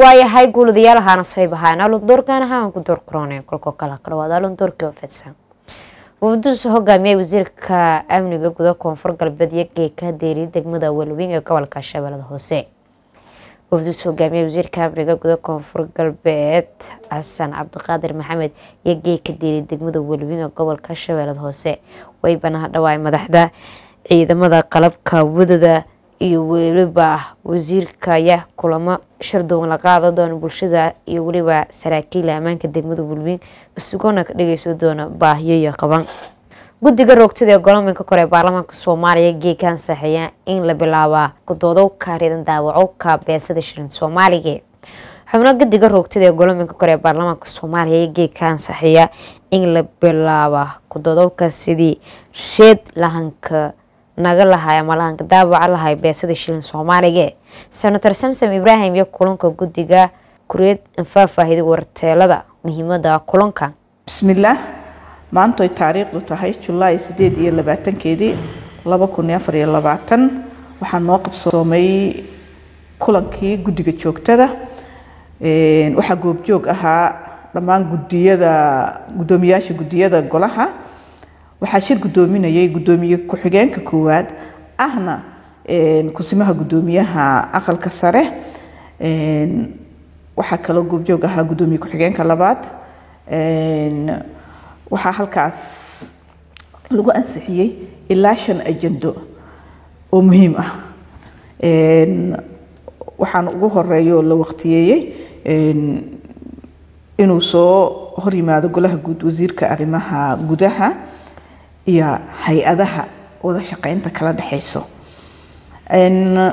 waayahay guuladayaal ahaana soo bahaan alundoorkan ahaan ku door korone kolkoo kala ka dhawaad alundoorkii oo fidsan. Wafdus hogaamiyay wasiirka amniga guda koonfur galbeed geeka deeri degmada walweyn ee gobolka shabeellada hoose. Wafdus hogaamiyay wasiirka amniga guda koonfur galbeed xasan cabdiqaadir maxamed iyo geeka deeri degmada walweyn ee gobolka shabeellada hoose. Way banaha dhawaay madaxda ciidamada qalabka waddada iyo weliba wasiirka ayaa kulamo shardowan la qaada doona bulshada iyo weliba saraakiila ammaanka degmada walweyn isugona ka dhageyso doona baahiyoyo qaban. Guddiga roogtada ee golominka kore ee baarlamaanka soomaaliya geeka ansaxeeya in la bilaabaa godoodowka ridan daawacowka beesada shirin soomaaliga. Xubno guddiga roogtada ee golominka kore ee baarlamaanka soomaaliya ee geeka ansaxeeya in la bilaaba godoodowka sidii reed lahanka naga lahay ama lahanka daawaca lahay beesada shilin soomaaliga senator samsom ibraahim iyo kulanka guddiga kureed faahfaahida warteelada muhiimada kulanka. Bismillaah maantoy taariikhdu tahay julaay sideed iyo labaatankeedii laba kun iyo afar iyo labaatan. Waxaa noo qabsoomay kulankii guddiga joogtada. Waxaa goobjoog ahaa dhammaan gudiyada guddoomiyaasha guddiyada golaha waxaa shir guddoominayay guddoomiye ku-xigeenka koowaad ahna kusimaha guddoomiyaha aqalka sare waxaa kaloo goobjoog ahaa guddoomiye ku-xigeenka labaad waxaa halkaas lagu ansixiyey ilaa shan ajendo oo muhiim ah. Waxaana ugu horreeya la waqtiyeeyey inuu soo horyimaado golaha guud wasiirka arrimaha gudaha iyo hay'adaha wada shaqeynta kala dhexeyso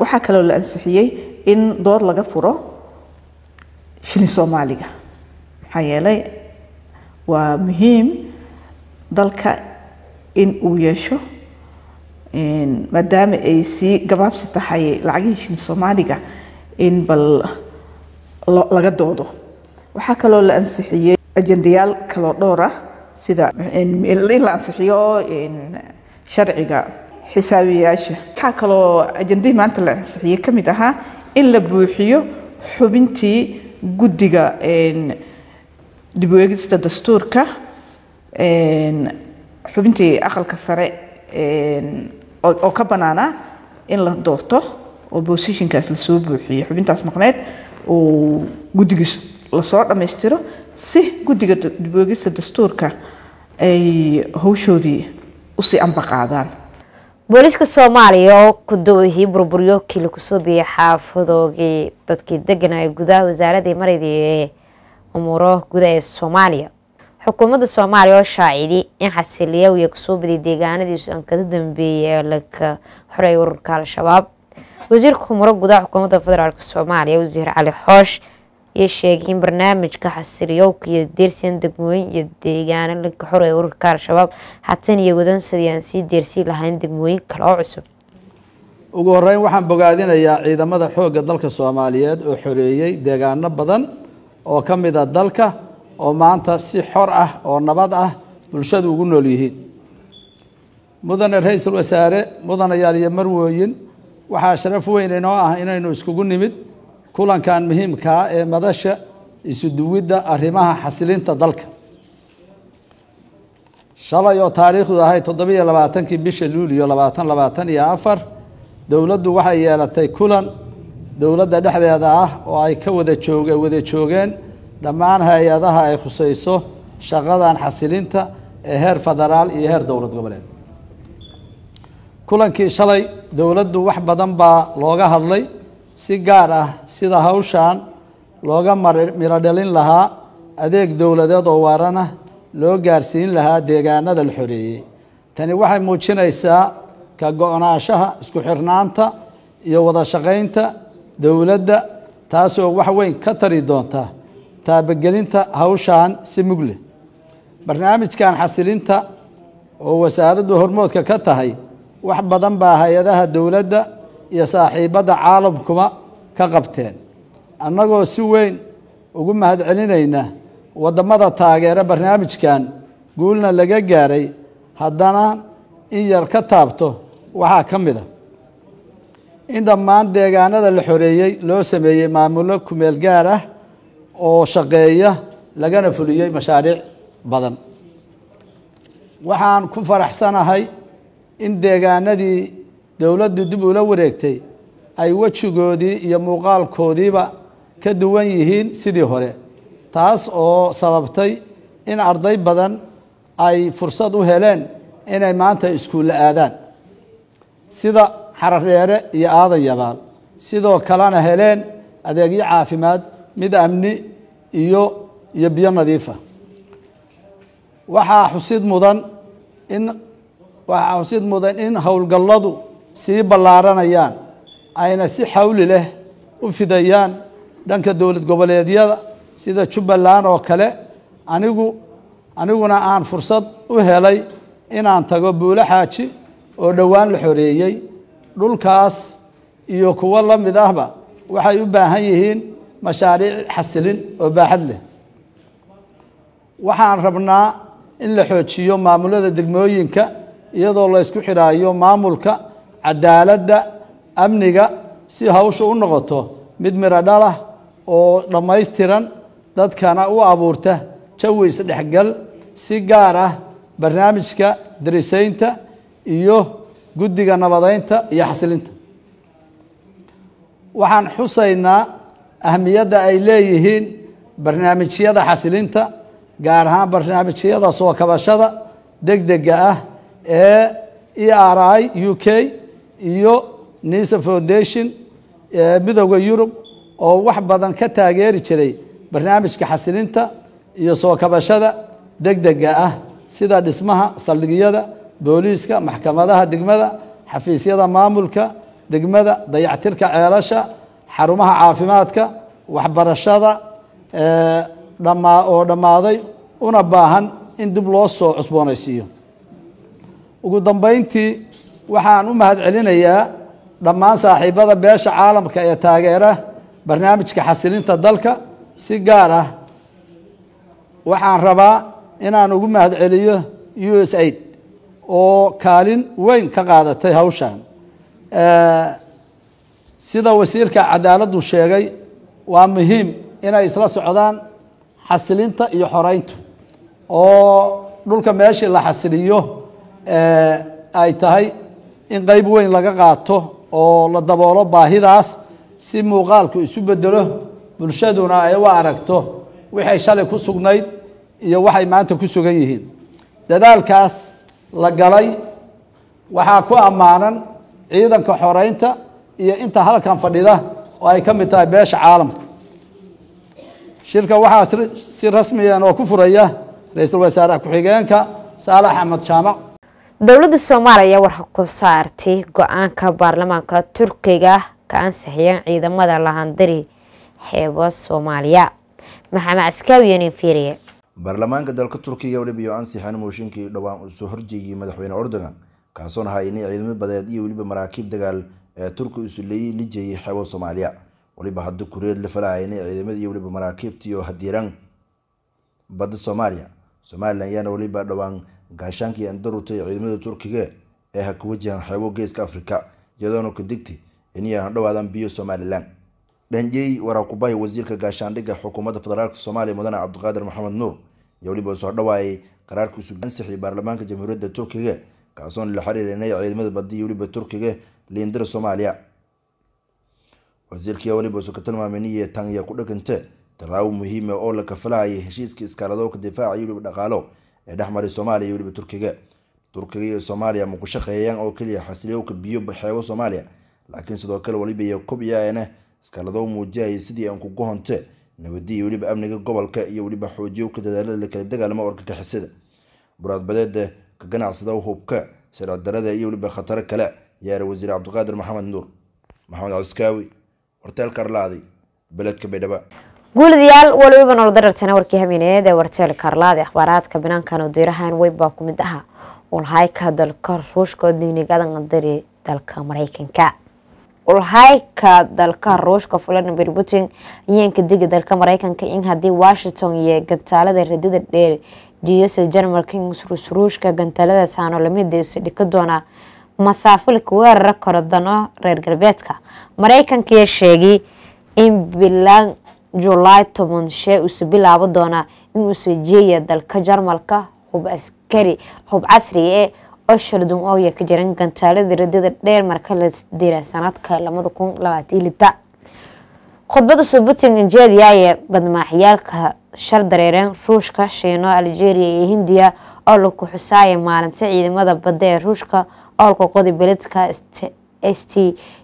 waxaa kaloo la ansixiyey in dood laga furo shilin soomaaliga. Maxaa yeelay waa muhiim dalka in uu yeesho maadaama ay sii gabaabsi tahay lacagihii shilin soomaaliga in bal laga doodo. Waxaa kaloo la ansixiyey ajendayaal kaloo dhowr ah sida in la ansixiyo sharciga xisaabiyaasha. Waxaa kaloo ajendihii maanta la ansixiyey ka mid ahaa in la buuxiyo xubintii guddiga dib u eegista dastuurka xubintii aqalka sare oo ka banaanaa in la doorto oo bosishinkaas la soo buuxiyo xubintaas maqneed oo guddigiis la soo dhammaystiro si guddiga dib u eegista dastuurka ay hawshoodii u sii ambaqaadaan. Booliiska soomaaliya oo ku dawihii burburyo kili ku soo biyay xaafadoogii dadkii deganaya gudaha wasaaradii marayda ee umuuro guda ee soomaaliya. Xukuumadda soomaaliya oo shaacidi in xasiliyawiya ku soo baday deegaanadiisu aan kada dambeeyay ee laka xoreeyay ururka al-shabaab. Wasiirka umuro gudaha xukuumadda federaalk soomaaliya wasiir cali xoosh iyo sheegay in barnaamijka xasiliyowka iyo deersiyan degmooyin iyo deegaano laka xoreeya ururka al-shabaab hatan iyo wadansadii aan sii deersiin lahayn degmooyin kale oo cusub. Ugu horeyn waxaan bogaadinayaa ciidamada xoogga dalka soomaaliyeed oo xoreeyey deegaano badan oo ka mid a dalka oo maanta si xor ah oo nabad ah bulshadu ugu nool yihiin. Mudane ra'iisul wasaare mudanayaal iyo marwooyin waxaa sharaf weyn inoo ah inaynu iskugu nimid kulankan muhiimkaa ee madasha isuduwidda arrimaha xasilinta dalka. Shalay oo taariikhdu ahay toddobiyo labaatankii bisha luuliyo labaatan labaatan iyo afar dowladdu waxay yeelatay kulan dowladda dhexdeeda ah oo ay ka wada jooge wada joogeen dhammaan hay'adaha ay khusayso shaqadan xasilinta ee heer federaal iyo heer dowlad goboleed. Kulankii shalay dowladdu wax badan baa looga hadlay si gaar ah sida hawshan looga dhalin lahaa adeeg dowladeed oo waarana loo gaarsiin lahaa deegaanada la xoreeyey tani waxay muujinaysaa ka go-naanshaha isku xirnaanta iyo wada shaqaynta dowladda taasoo wax weyn ka tari doonta taabagelinta hawshan si mugle barnaamijkan xasilinta oo wasaaraddu hormoodka ka tahay wax badan baa hay'adaha dowladda iyo saaxiibadda caalamkuma ka qabteen. Annagoo si weyn ugu mahadcelinayna waddamada taageera barnaamijkan guulna laga gaaray haddana in yar ka taabto waxaa ka mid a. In dhammaan deegaanada la xoreeyey loo sameeyey maamulo kumeel gaar ah oo shaqeeya lagana fuliyey mashaariic badan. Waxaan ku faraxsanahay in deegaanadii dowladdu dib ula wareegtay ay wejigoodii iyo muuqaalkoodiiba ka duwan yihiin sidii hore taas oo sababtay in arday badan ay fursad u heleen inay maanta iskuulla aadaan. Sida xarareere iyo aadan yabaal sidoo kalena heleen adeegyo caafimaad mid amni iyo iyo biyo nadiifa waxaa xusid mudan in waxaa xusid mudan in howlgalladu sii ballaaranayaan ayna si xawli leh u fidayaan dhanka dowlad goboleedyada sida jubbaland oo kale. Anigu aniguna aan fursad u helay inaan tago buulo xaaji oo dhowaan la xoreeyey. Dhulkaas iyo kuwo la mid ahba waxay u baahan yihiin mashaariic xasilin oo baaxad leh. Waxaan rabnaa in la xoojiyo maamulada degmooyinka iyadoo la ysku xidhaayo maamulka cadaaladda amniga si hawsha u noqoto mid miro dhalah oo dhammaystiran dadkana u abuurta jawi isdhexgal si gaar ah barnaamijka darisaynta iyo guddiga nabadeynta iyo xasilinta. Waxaan xusaynaa ahmiyadda ay leeyihiin barnaamijyada xasilinta gaar ahaan barnaamijyada soo kabashada degdega ah ee e r i u k iyo nisa foundation midooda yurub oo wax badan ka taageeri jiray barnaamijka xasilinta iyo soo kabashada degdega ah sida dhismaha saldhigyada booliiska maxkamadaha degmada xafiisyada maamulka degmada dayactirka ceelasha xarumaha caafimaadka waxbarashada dhamaa oo dhammaaday una baahan in dib loo soo cusboonaysiiyo. Ugu dambeyntii waxaan u mahad celinayaa dhammaan saaxiibada beesha caalamka ee taageera barnaamijka xasilinta dalka si gaar ah waxaan rabaa inaan ugu mahad celiyo u s aid oo kaalin weyn ka qaadatay hawshan. Sida wasiirka cadaaladdu sheegay waa muhiim inay isla socdaan xasilinta iyo xoreyntu oo dhulka meeshii la xasiliyo ay tahay in qeyb weyn laga qaato oo la daboolo baahidaas si muuqaalku isu bedelo bulshaduna ay u aragto waxay shalay ku sugnayd iyo waxay maanta ku sugan yihiin. Dadaalkaas la galay waxaa ku ammaanan ciidanka xoreynta iyo inta halkan fadhida oo ay ka mid tahay beesha caalamka. Shirka waxaa si rasmiyan oo ku furaya ra'iisul wasaare ku-xigeenka saalax axmed jaamac dowladda soomaaliya waxaa ku saartay go'aanka baarlamaanka turkiga ka ansixiyeen ciidamada lahandari xeebo soomaaliya. Maxamed caskaawiyan fiiriye. Baarlamaanka dalka turkiga weliba iyo ansixin mooshinkii dhowaan uu soo horjeeyay madaxweyne erdogan kaasoon ahaa inay ciidamo badeed iyo weliba maraakiib dagaal ee turki isu leeyay lijayay xeebo soomaaliya. Waliba hadda kureed la falaya inay ciidamada iyo weliba maraakiibta iyo hadiiraan badda soomaaliya. Somalilan ayaana weliba dhowaan gaashaankii andarutay ciidamada turkiga ee ha ka wajahan xeebo geeska afrika iyadoona ka digtay inay hadhowaadaan biyo somalilan dhanjey waraaqubay wasiirka gaashaandhigga xukuumadda federaalk soomaaliya mudane cabdiqaadir maxamed nuur iyo weliba soo dhawaayay qaraarkiisu ansixiyay baarlamaanka jamhuuriyadda turkiga kaasoon la xiriirinay ciidamada badda iyo weliba turkiga liindira soomaaliya wasiirkii weliba isu ka tilmaamay niya ku dhaganta tallaabo muhiima oo la kafalahayay heshiiska iskaaladooka difaaca iyo weliba dhaqaalo ee dhexmaray soomaaliya iyo weliba turkiga. Turkiga iyo soomaaliya ma ku shaqeeyaan oo keliya xasiliyowka biyo xeebo soomaaliya. Laakiin sidoo kale weliba iyo kobyaana iskaaladoo muujiyaya sidii aan kugu honte nabadiya weliba amniga gobolka iyo weliba xoojiyowka dadaalada la kala dagaalamo orgagixisada buraadbadeeda ka ganacsada hubka sharci darada iyo weliba khataro kale yaara wasiir cabdiqaadir maxamed nuur. Maxamed caskaawi warteelka arlaaday beledka baydhabo guuladayaal waliba nolol darartana warkii habeeneed ee warteel karlaad ee akhbaaraadka banaankan oo diirahan weybaa ku mid aha ulhayka dalka ruushka oo qadari dalka mareykanka ulhayka dalka ruushka vladimir putin ayaanka degi dalka mareykanka in haddii washington iyo gantaalada radida dheer jiyose jarmalka ruushka gantaalada saano lamida isa dhika doona masaafilka weerara karo dano reer galbeedka. Mareykankiiya sheegay in bilaan julaay toban shee uusu bilaabo doonaa inuu soo jeeya dalka jarmalka hub askari casriga ee oshardun ooya ka jiran gantaalada radada dheer marka la dira sanadka labada kun labaatan khudbada subutin nigeria ee badmaaxyaalka shar dareereen ruushka shiino algeria iyo hindiya oo laku xusaaya maalinta ciidamada badda ee ruushka oolka qodi beledka st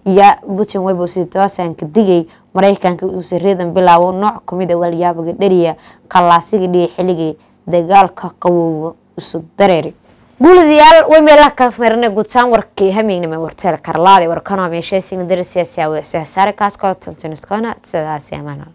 ya putin webositoosan ka digay mareykanka uusa reedan bilaabo nooc ka mid a walyaabaga dheriya qallaasiga dhiga xilligii dagaalka qabowga isu dareeri guuladayaal way meelaha ka marna gutaan warkii hamignima warteel karlaade warkanoo meesheesina darasiyaasi aweesasaare kaas kala tantanskona sidaasi amaanal